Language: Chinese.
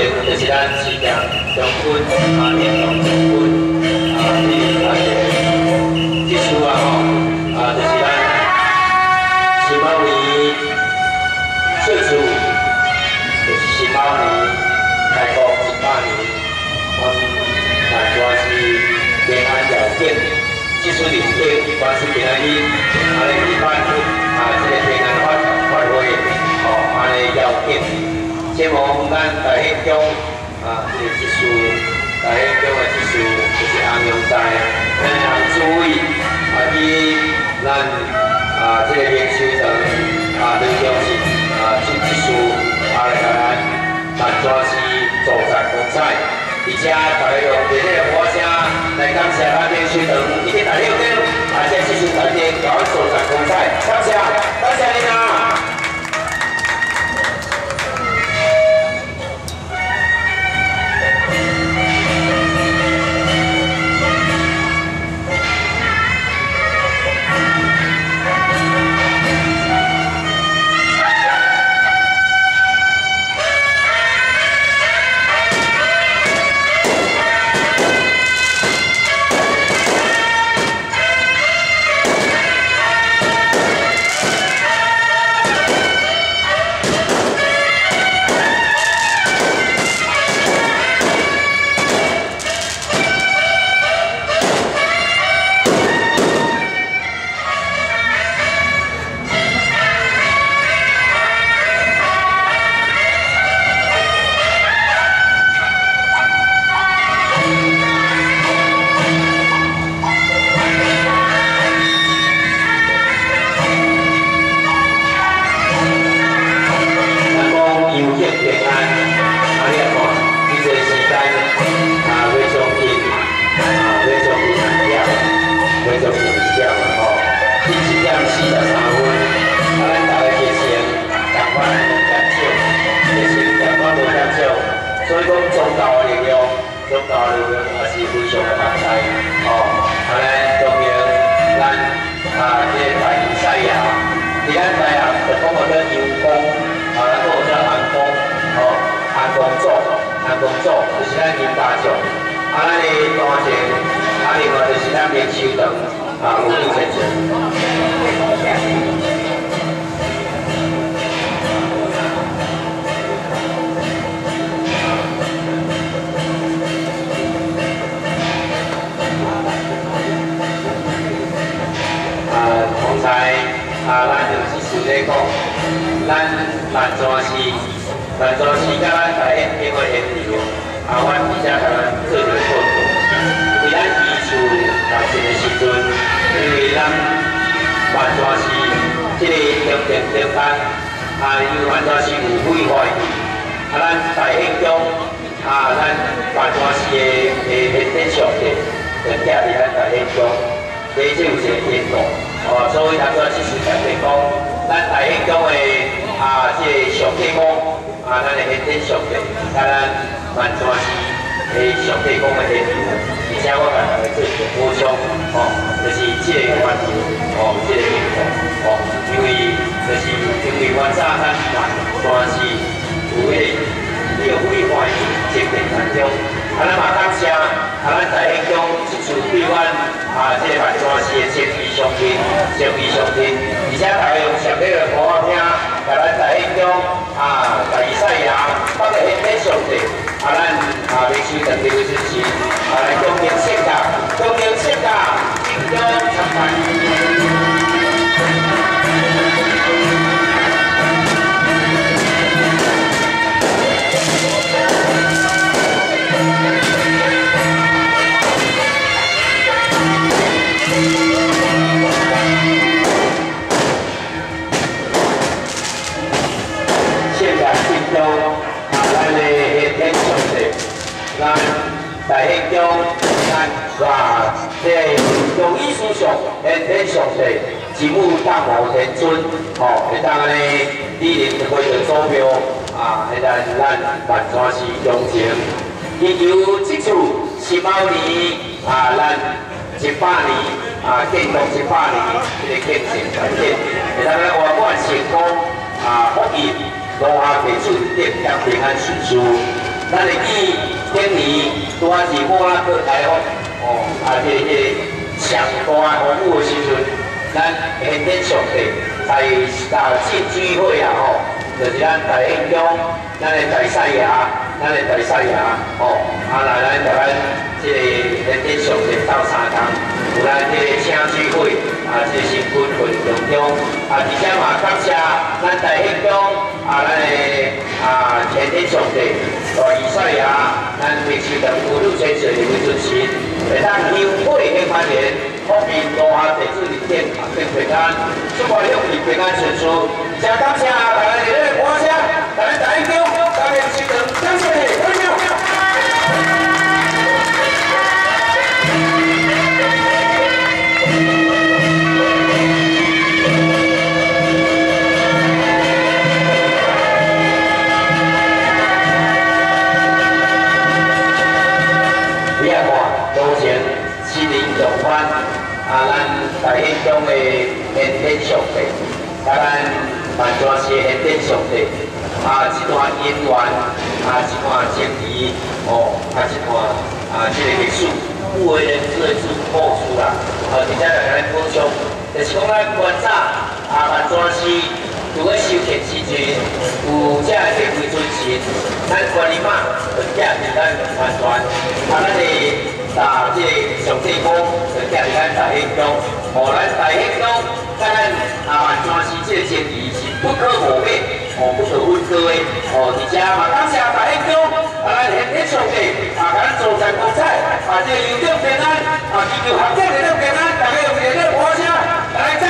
啊，看见就是咱市长将军啊，连同将军啊，这啊希望咱大乡中啊这个技术，大乡中的技术就是应用在咱要注意啊以咱啊这个营收层啊能用是啊这技术啊来咱咱抓是做在公菜。而且大家用热烈的鼓声来感谢咱连续长以及大乡长，啊，这技术团队搞做在公赛，感谢，感谢你啊！咱万全是万全是甲咱台演经过演流，啊，阮而且甲咱做着报告。为咱移厝来这个时阵，因为咱万全是这个中电中间，啊，因为万全是有规划，啊，咱台演中，啊，咱万全是的的的电上的，就寄伫咱台演中，这就有一个变动。哦，所以他说，其实讲是讲，咱大兴宫的啊，这个上帝宫啊，咱的天天上帝，啊，咱万全是的上帝宫的天主，而且我甲大家做一个补充，哦，就是这个关题，哦，这个情况，哦，因为就是因为我早咱万全是有迄个有规划的精神当中，啊，咱嘛感谢啊，咱大兴宫对阮。啊，这个万全是的诚意相亲，诚意相亲，而且大家用上帝的歌听，甲咱在兴中啊，大比赛呀，放在天天上帝，啊，咱啊，必须等这个支持，啊，来恭迎圣驾，恭迎圣驾，敬中参拜。啊，会当咱万全是忠情。祈求这次十毛年啊，咱一百年啊，建国一百年，这个建成团结，会当咱万贯成功啊，福音落下地主点点平安顺遂。咱会记今年拄啊是莫拉克台风哦，啊这个上大风雨的时阵，咱天天上帝在大进聚会啊吼，就是咱大兴中，咱的大三亚，咱的大三亚哦，啊来咱台湾这个天天上帝到三堂，有咱这个请聚会啊，这是分分当中啊，而且嘛感谢咱大兴中啊，咱的啊天天上帝。大以赛亚，咱平时等五六千岁的为尊神，会当香火香万年，福面多下地主人健康平安，祝福两位平安顺遂。谢谢大家热烈鼓掌，大家大英雄，大家新人，感谢你，欢迎。啊，咱大兴中的天天上帝，啊，咱万全是天天上帝，啊，一段姻缘，啊，一段情谊，哦，啊，一段啊，这个历史，不为人知的之故事啦。啊，而且来咱补充，就是讲咱观察，啊，万全是除了修建之前，有这个为尊神，咱观音嘛，就建立咱万全，啊，咱的。啊，这个上帝公就建立咱大兴中，哦，咱大兴中，咱啊万全是这个前提是不可磨灭，哦，不可分割的，哦，而且嘛，感谢大兴中，啊，咱天天上帝啊，咱做在光彩，啊，这个有点平安，啊，祈求合作有点平安，大家用热烈鼓掌，来再